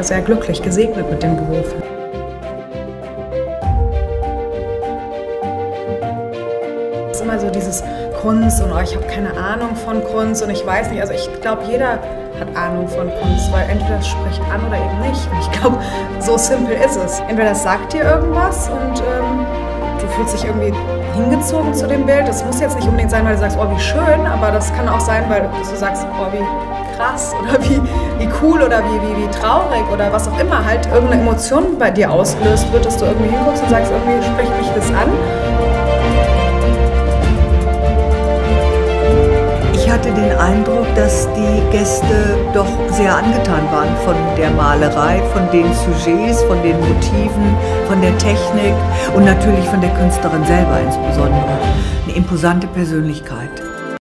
Sehr glücklich, gesegnet mit dem Beruf. Es ist immer so dieses Kunst und oh, ich habe keine Ahnung von Kunst und ich weiß nicht, also ich glaube, jeder hat Ahnung von Kunst, weil entweder es spricht an oder eben nicht. Und ich glaube, so simpel ist es. Entweder das sagt dir irgendwas und ähm, du fühlst dich irgendwie hingezogen zu dem Bild. Das muss jetzt nicht unbedingt sein, weil du sagst, oh, wie schön, aber das kann auch sein, weil du sagst, oh, wie krass oder wie, wie cool oder wie, wie, wie traurig oder was auch immer halt irgendeine Emotion bei dir ausgelöst wird, dass du irgendwie hinguckst und sagst, irgendwie spricht mich das an. Hatte den Eindruck, dass die Gäste doch sehr angetan waren von der Malerei, von den Sujets, von den Motiven, von der Technik und natürlich von der Künstlerin selber insbesondere. Eine imposante Persönlichkeit.